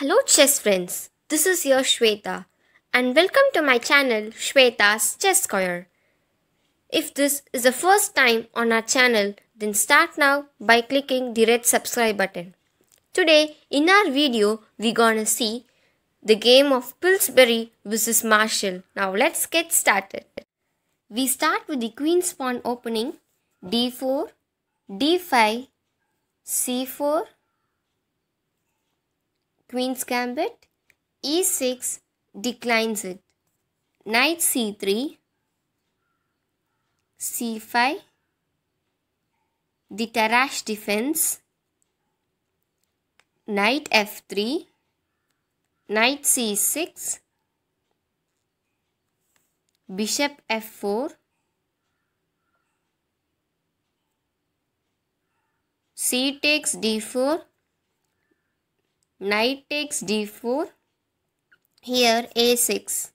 Hello chess friends, this is your Swetha and welcome to my channel Swetha's Chess Corner. If this is the first time on our channel, then start now by clicking the red subscribe button. Today in our video, we gonna see the game of Pillsbury vs Marshall. Now let's get started. We start with the queen's pawn opening d4, d5, c4, queen's gambit, e6 declines it, knight c3, c5, the Tarrasch defense, knight f3, knight c6, bishop f4, c takes d4, knight takes d4, here a6.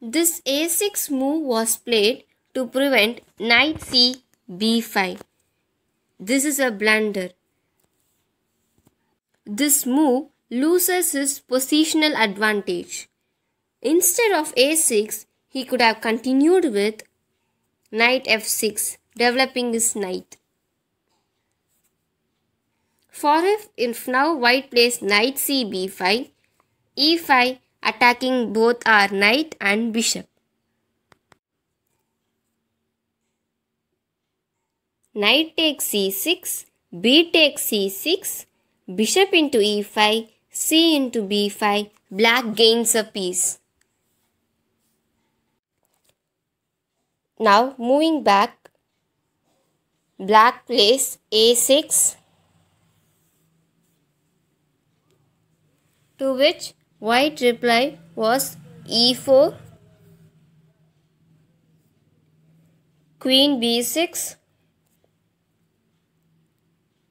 This a6 move was played to prevent knight c b5. This is a blunder. This move loses his positional advantage. Instead of a6, he could have continued with knight f6, developing his knight. For if, if now white plays knight c b5, e5 attacking both our knight and bishop. Knight takes c6, b takes c6, bishop into e5, c into b5, black gains a piece. Now moving back, black plays a6, to which white reply was e4, queen b6,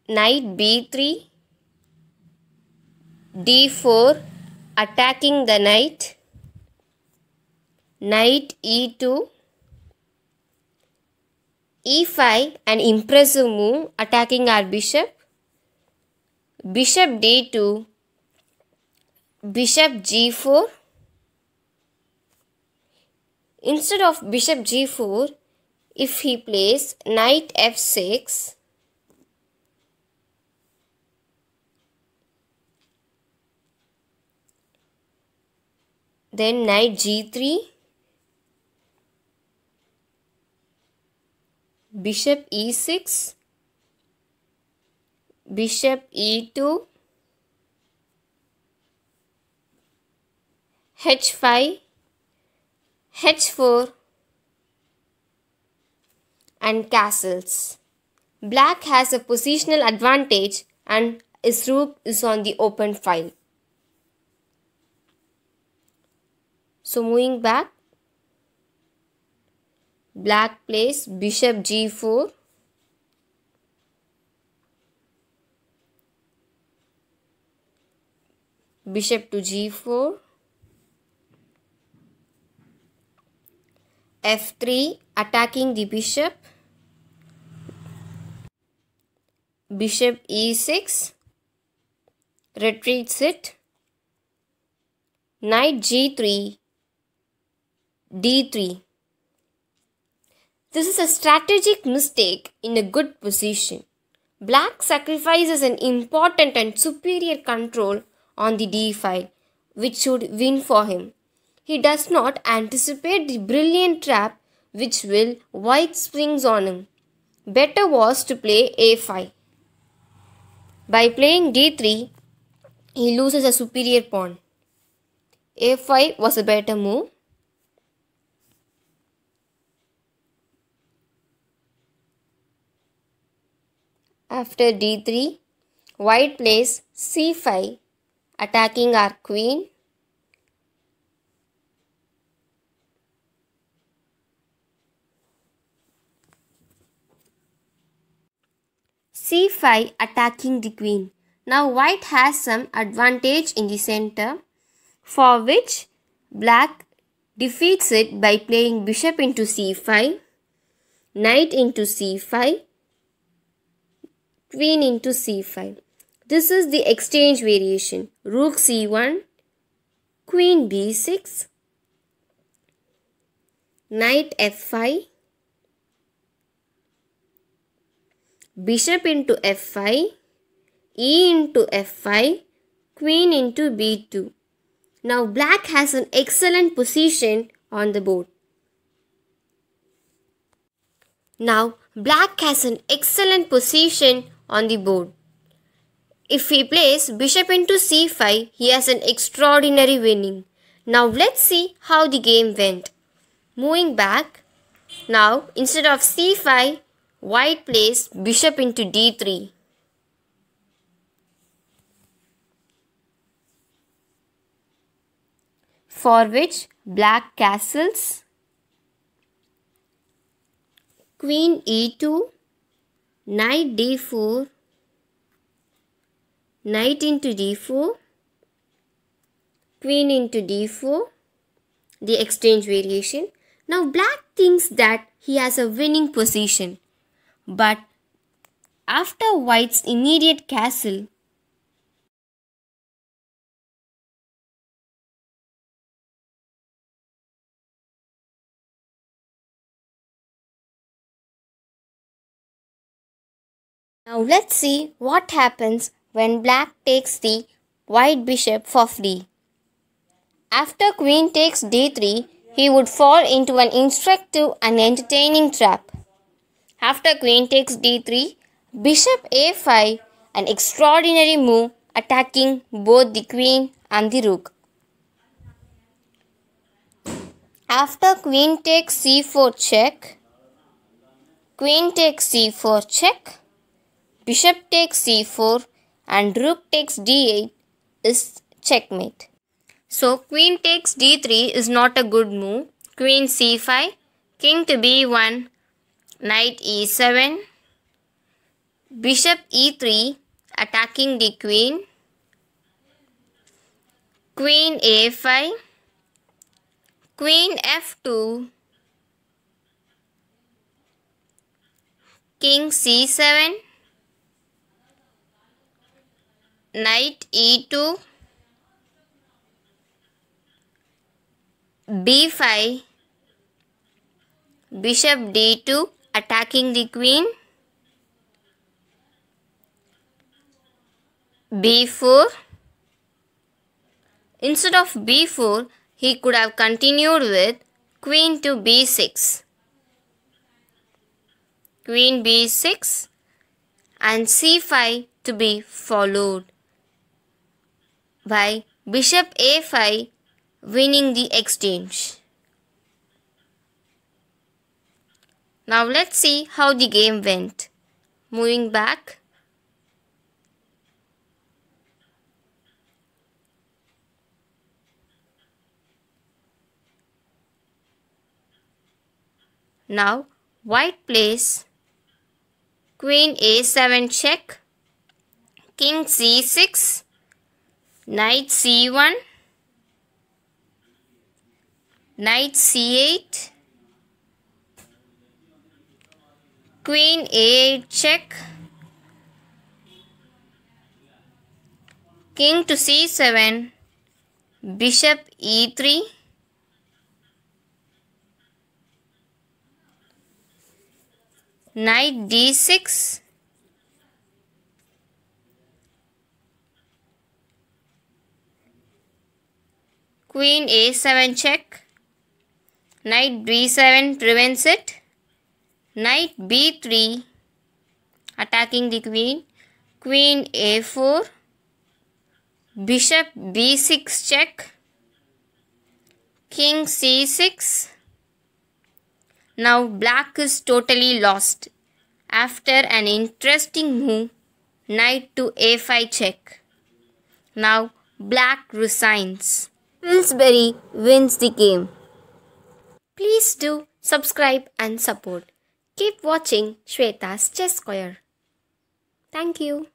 knight b3, d4 attacking the knight, knight e2, e5 an impressive move attacking our bishop, bishop d2, bishop g4. Instead of bishop g4, if he plays knight f6, then knight g3 bishop e6 bishop e2 h5 h4 and castles. Black has a positional advantage and his rook is on the open file. So moving back, black plays bishop g4, bishop to g4, f3 attacking the bishop, bishop e6, retreats it, knight g3 d3. This is a strategic mistake in a good position. Black sacrifices an important and superior control on the d file, which should win for him. He does not anticipate the brilliant trap which will white springs on him. Better was to play a5. By playing d3, he loses a superior pawn. a5 was a better move. After d3, white plays c5 attacking our queen. C5 attacking the queen. Now white has some advantage in the center for which black defeats it by playing bishop into c5, knight into c5 queen into c5. This is the exchange variation. Rook c1, Queen b6, Knight f5, Bishop into f5, E into f5, Queen into b2. Now black has an excellent position on the board. Now black has an excellent position on the board. If he plays bishop into c5, he has an extraordinary winning. Now let's see how the game went. Moving back, now instead of c5, white plays bishop into d3. For which black castles queen e2, knight d4, knight into d4, queen into d4, the exchange variation. Now black thinks that he has a winning position, but after white's immediate castle, Now let's see what happens when black takes the white bishop for free. After queen takes d3, he would fall into an instructive and entertaining trap. After queen takes d3, bishop a5, an extraordinary move attacking both the queen and the rook. After queen takes c4 check, queen takes c4 check, bishop takes c4 and rook takes d8 is checkmate. So queen takes d3 is not a good move. Queen c5, king to b1, knight e7, bishop e3 attacking the queen, queen a5, queen f2, king c7, knight e2 b5 bishop d2 attacking the queen. B4 instead of b4 he could have continued with queen to b6 queen b6 and c5 to be followed by bishop a5 winning the exchange. Now let's see how the game went. Moving back. Now white plays. Queen a7 check, king c6, knight c1 knight c8 queen a8 check king to c7 bishop e3 knight d6 Queen a7 check. Knight b7 prevents it. Knight b3 attacking the queen. Queen a4. Bishop b6 check. King c6. Now black is totally lost. After an interesting move, knight to a5 check. Now black resigns. Pillsbury wins the game. Please do subscribe and support. Keep watching Swetha's Chess Square. Thank you.